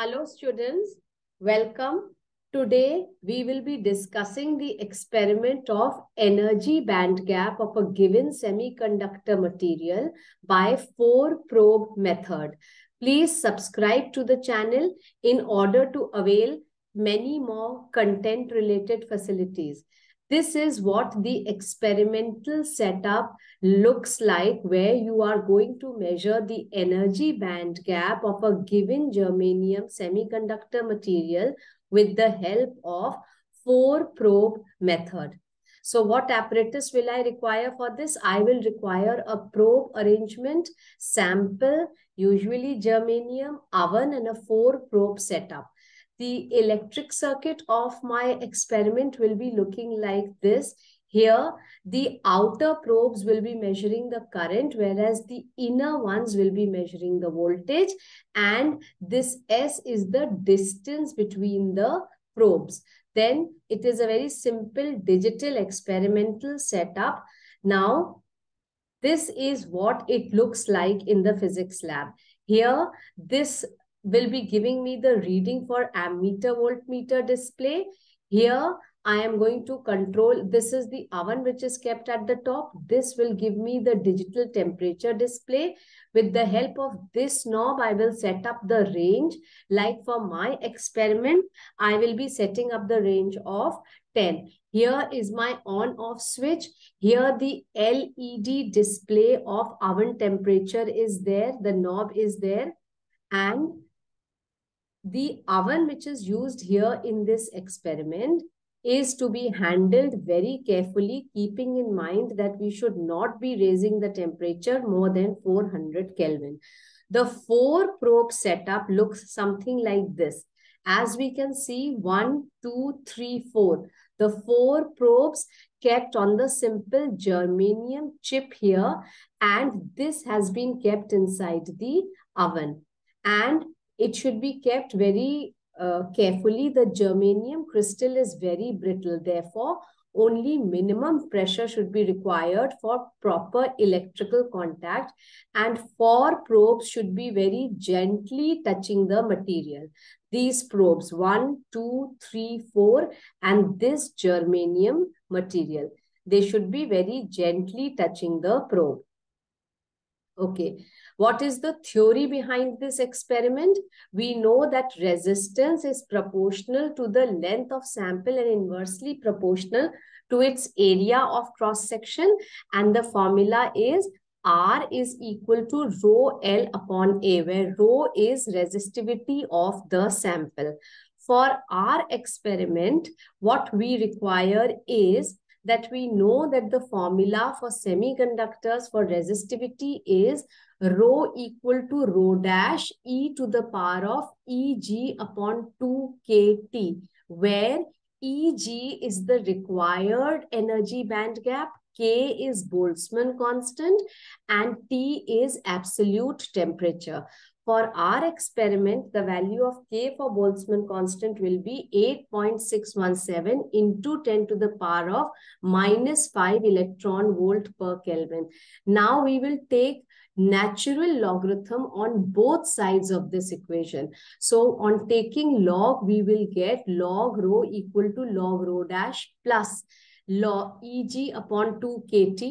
Hello students, welcome. Today we will be discussing the experiment of energy band gap of a given semiconductor material by four probe method. Please subscribe to the channel in order to avail many more content related facilities. This is what the experimental setup looks like where you are going to measure the energy band gap of a given germanium semiconductor material with the help of four probe method. So what apparatus will I require for this? I will require a probe arrangement, sample, usually germanium, oven and a four probe setup the electric circuit of my experiment will be looking like this. Here, the outer probes will be measuring the current, whereas the inner ones will be measuring the voltage. And this S is the distance between the probes. Then it is a very simple digital experimental setup. Now, this is what it looks like in the physics lab. Here, this will be giving me the reading for ammeter voltmeter display. Here, I am going to control, this is the oven which is kept at the top. This will give me the digital temperature display. With the help of this knob, I will set up the range. Like for my experiment, I will be setting up the range of 10. Here is my on off switch. Here the LED display of oven temperature is there. The knob is there. And the oven which is used here in this experiment is to be handled very carefully, keeping in mind that we should not be raising the temperature more than 400 Kelvin. The four probe setup looks something like this. As we can see, one, two, three, four. The four probes kept on the simple germanium chip here and this has been kept inside the oven. And it should be kept very uh, carefully. The germanium crystal is very brittle. Therefore, only minimum pressure should be required for proper electrical contact and four probes should be very gently touching the material. These probes, one, two, three, four, and this germanium material, they should be very gently touching the probe. Okay. What is the theory behind this experiment? We know that resistance is proportional to the length of sample and inversely proportional to its area of cross section. And the formula is R is equal to rho L upon A, where rho is resistivity of the sample. For our experiment, what we require is that we know that the formula for semiconductors for resistivity is rho equal to rho dash e to the power of Eg upon 2 kt, where Eg is the required energy band gap, K is Boltzmann constant, and T is absolute temperature. For our experiment, the value of K for Boltzmann constant will be 8.617 into 10 to the power of minus 5 electron volt per Kelvin. Now we will take natural logarithm on both sides of this equation. So on taking log, we will get log rho equal to log rho dash plus log Eg upon 2 kt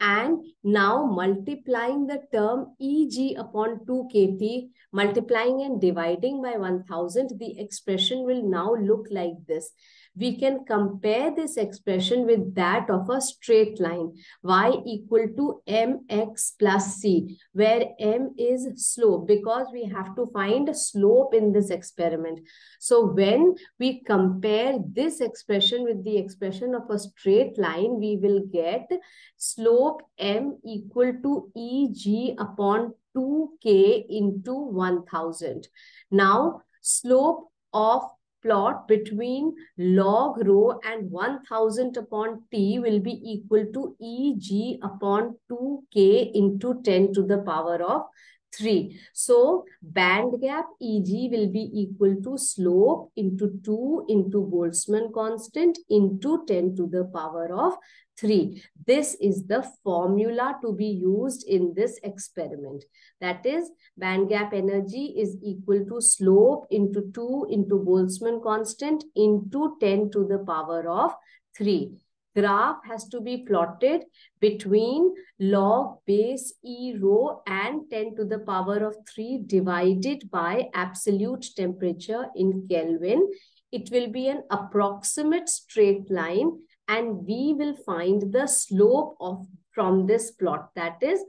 and now multiplying the term Eg upon 2 kt, multiplying and dividing by 1000, the expression will now look like this we can compare this expression with that of a straight line y equal to mx plus c where m is slope because we have to find slope in this experiment. So when we compare this expression with the expression of a straight line, we will get slope m equal to eg upon 2k into 1000. Now slope of plot between log rho and 1000 upon t will be equal to Eg upon 2k into 10 to the power of 3. So band gap Eg will be equal to slope into 2 into Boltzmann constant into 10 to the power of 3. This is the formula to be used in this experiment. That is, band gap energy is equal to slope into 2 into Boltzmann constant into 10 to the power of 3 graph has to be plotted between log base E rho and 10 to the power of 3 divided by absolute temperature in Kelvin. It will be an approximate straight line and we will find the slope of from this plot that is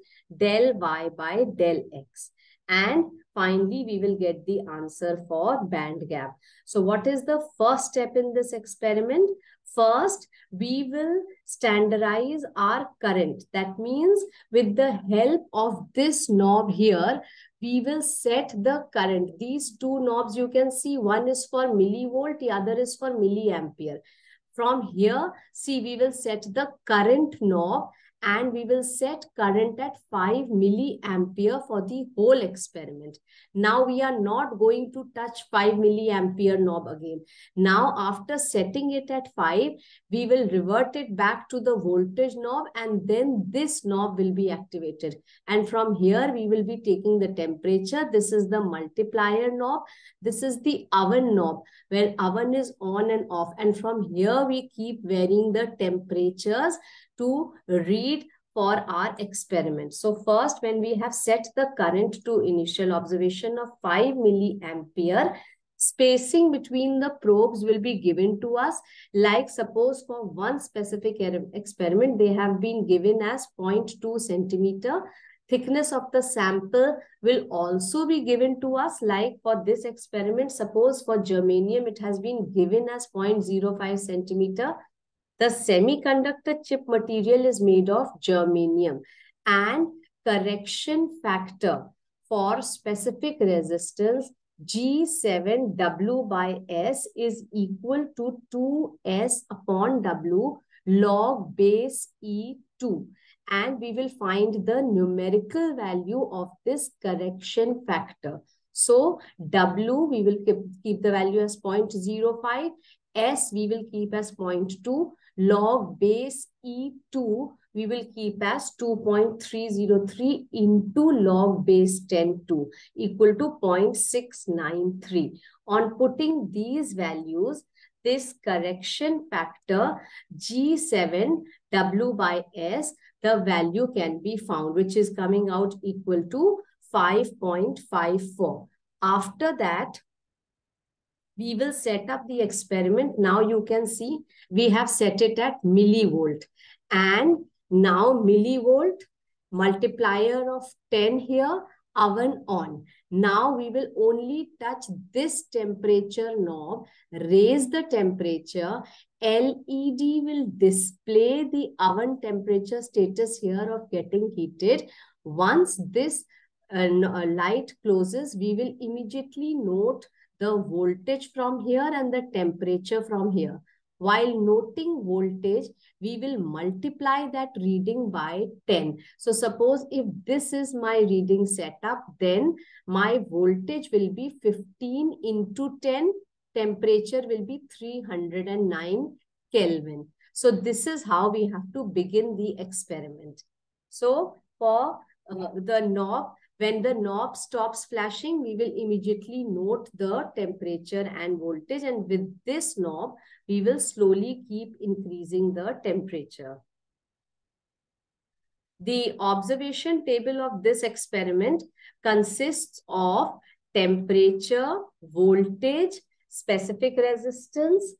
del y by del x. And finally, we will get the answer for band gap. So what is the first step in this experiment? First, we will standardize our current. That means with the help of this knob here, we will set the current. These two knobs you can see, one is for millivolt, the other is for milliampere. From here, see, we will set the current knob and we will set current at 5 milliampere for the whole experiment. Now we are not going to touch 5 milliampere knob again. Now after setting it at 5, we will revert it back to the voltage knob and then this knob will be activated. And from here we will be taking the temperature. This is the multiplier knob. This is the oven knob where oven is on and off. And from here we keep varying the temperatures to read for our experiment. So first, when we have set the current to initial observation of 5 milliampere, spacing between the probes will be given to us. Like suppose for one specific er, experiment, they have been given as 0.2 centimeter. Thickness of the sample will also be given to us. Like for this experiment, suppose for germanium, it has been given as 0.05 centimeter. The semiconductor chip material is made of germanium and correction factor for specific resistance G7W by S is equal to 2S upon W log base E2 and we will find the numerical value of this correction factor. So W, we will keep, the value as 0.05. S, we will keep as 0.2 log base E2 we will keep as 2.303 into log base 10 2 equal to 0.693. On putting these values, this correction factor G7 W by S, the value can be found, which is coming out equal to 5.54. After that, we will set up the experiment. Now you can see we have set it at millivolt. And now millivolt multiplier of 10 here, oven on. Now we will only touch this temperature knob, raise the temperature. LED will display the oven temperature status here of getting heated. Once this uh, light closes, we will immediately note the voltage from here and the temperature from here. While noting voltage, we will multiply that reading by 10. So suppose if this is my reading setup, then my voltage will be 15 into 10. Temperature will be 309 Kelvin. So this is how we have to begin the experiment. So for uh, the knob, when the knob stops flashing, we will immediately note the temperature and voltage. And with this knob, we will slowly keep increasing the temperature. The observation table of this experiment consists of temperature, voltage, specific resistance,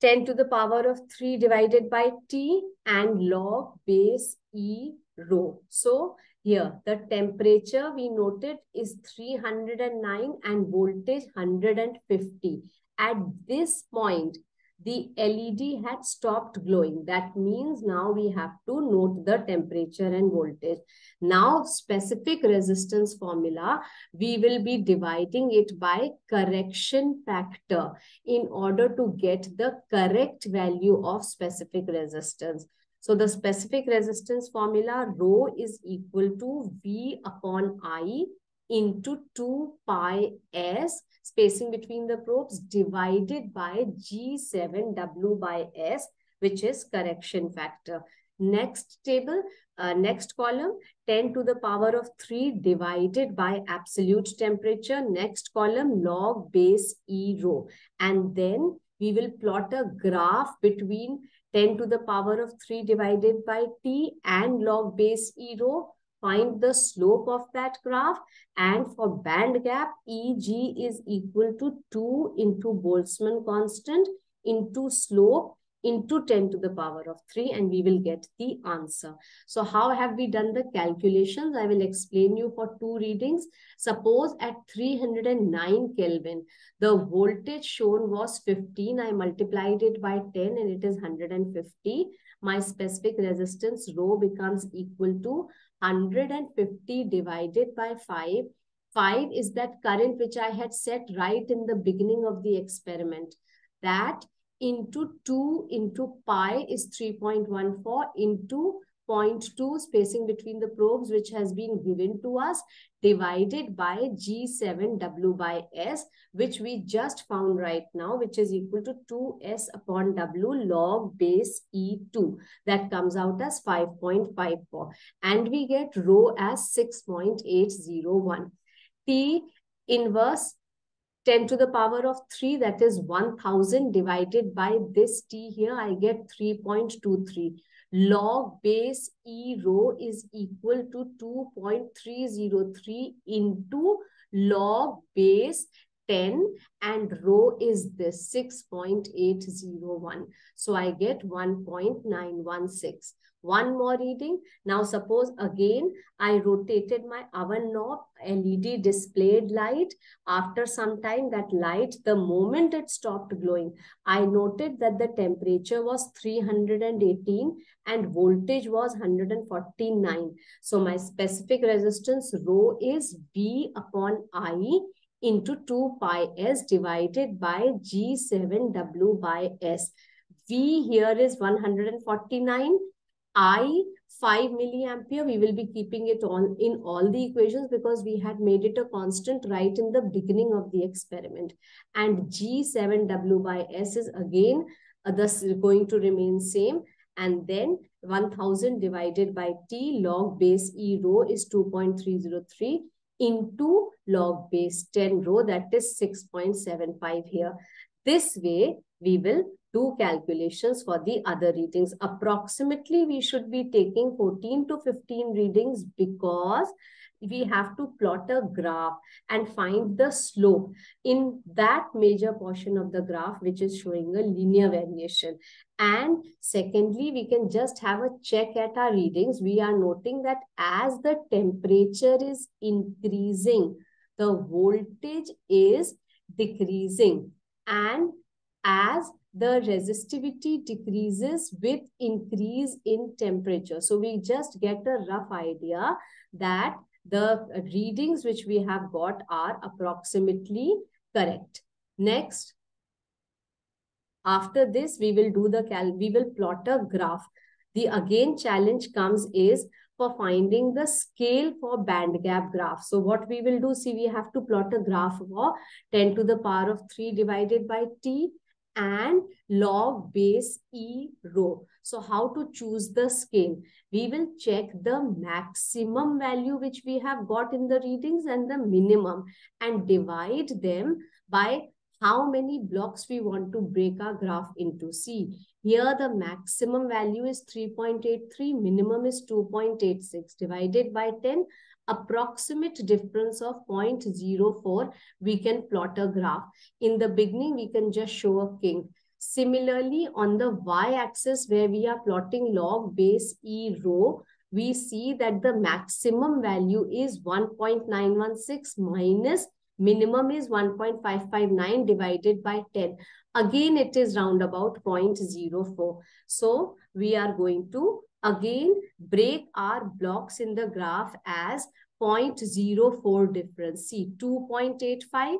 10 to the power of 3 divided by T and log base E rho. So here, the temperature we noted is 309 and voltage 150. At this point, the LED had stopped glowing. That means now we have to note the temperature and voltage. Now, specific resistance formula, we will be dividing it by correction factor in order to get the correct value of specific resistance. So the specific resistance formula rho is equal to V upon I into 2 pi S spacing between the probes divided by G7 W by S which is correction factor. Next table, uh, next column, 10 to the power of 3 divided by absolute temperature. Next column, log base E rho. And then we will plot a graph between 10 to the power of 3 divided by T and log base E rho. Find the slope of that graph. And for band gap, EG is equal to 2 into Boltzmann constant into slope into 10 to the power of 3 and we will get the answer. So how have we done the calculations? I will explain you for two readings. Suppose at 309 Kelvin, the voltage shown was 15. I multiplied it by 10 and it is 150. My specific resistance rho becomes equal to 150 divided by 5. 5 is that current which I had set right in the beginning of the experiment. That into 2 into pi is 3.14 into 0.2 spacing between the probes which has been given to us divided by G7W by S which we just found right now which is equal to 2S upon W log base E2 that comes out as 5.54 and we get rho as 6.801. T inverse 10 to the power of 3, that is 1000 divided by this t here, I get 3.23. Log base E rho is equal to 2.303 into log base 10 and rho is this 6.801. So I get 1.916 one more reading. Now suppose again I rotated my oven knob, LED displayed light. After some time that light, the moment it stopped glowing, I noted that the temperature was 318 and voltage was 149. So my specific resistance rho is V upon I into 2 pi s divided by G7W by S. V here is 149 I 5 milliampere, we will be keeping it on in all the equations because we had made it a constant right in the beginning of the experiment. And G7W by S is again uh, thus going to remain same. And then 1000 divided by T log base E rho is 2.303 into log base 10 rho that is 6.75 here. This way we will do calculations for the other readings. Approximately, we should be taking 14 to 15 readings because we have to plot a graph and find the slope in that major portion of the graph which is showing a linear variation. And secondly, we can just have a check at our readings. We are noting that as the temperature is increasing, the voltage is decreasing. And as the resistivity decreases with increase in temperature. So we just get a rough idea that the readings which we have got are approximately correct. Next, after this, we will do the cal we will plot a graph. The again challenge comes is for finding the scale for band gap graph. So what we will do, see, we have to plot a graph for 10 to the power of 3 divided by t and log base E rho. So how to choose the scale? We will check the maximum value which we have got in the readings and the minimum and divide them by how many blocks we want to break our graph into. See, here the maximum value is 3.83, minimum is 2.86 divided by 10 approximate difference of 0.04, we can plot a graph. In the beginning, we can just show a king. Similarly, on the y-axis where we are plotting log base E rho, we see that the maximum value is 1.916 minus minimum is 1.559 divided by 10. Again, it is round about 0.04. So we are going to again break our blocks in the graph as 0.04 difference. See 2.85,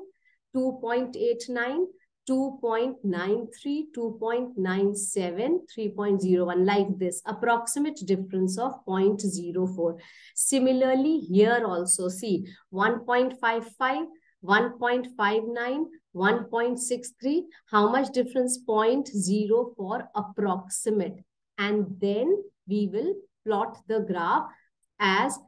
2.89, 2.93, 2.97, 3.01 like this approximate difference of 0.04. Similarly here also see 1.55, 1.59, 1.63. How much difference? 0.0 for approximate. And then we will plot the graph as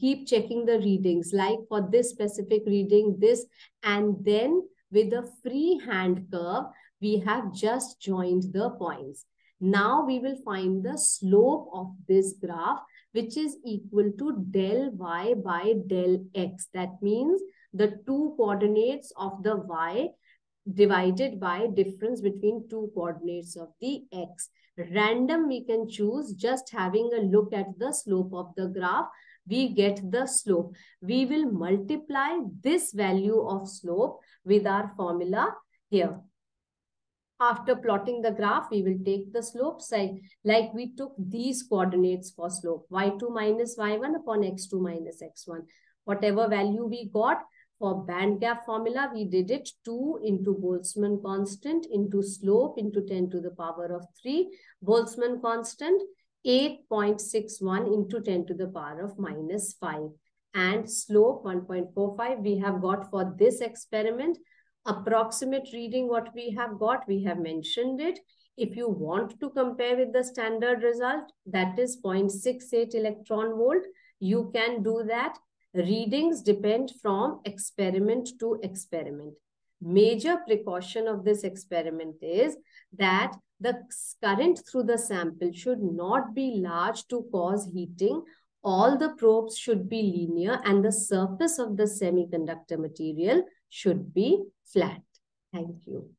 keep checking the readings like for this specific reading this and then with a free hand curve we have just joined the points. Now we will find the slope of this graph which is equal to del y by del x. That means the two coordinates of the y divided by difference between two coordinates of the x random we can choose just having a look at the slope of the graph we get the slope. We will multiply this value of slope with our formula here. After plotting the graph, we will take the slope side like we took these coordinates for slope y2 minus y1 upon x2 minus x1. Whatever value we got for band gap formula, we did it 2 into Boltzmann constant into slope into 10 to the power of 3. Boltzmann constant 8.61 into 10 to the power of minus 5. And slope 1.45 we have got for this experiment. Approximate reading what we have got, we have mentioned it. If you want to compare with the standard result, that is 0.68 electron volt, you can do that. Readings depend from experiment to experiment. Major precaution of this experiment is that the current through the sample should not be large to cause heating. All the probes should be linear and the surface of the semiconductor material should be flat. Thank you.